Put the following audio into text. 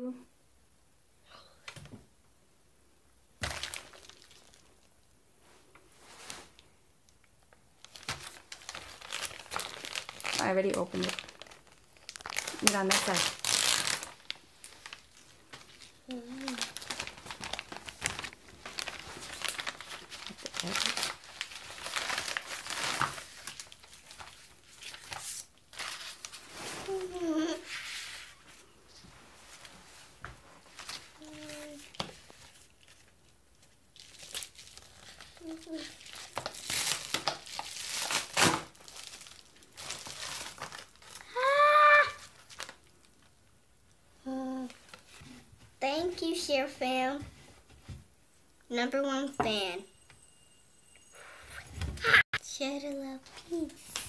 I already opened it. It on that side. Thank you, Share Fam. Number one fan. Share love, peace.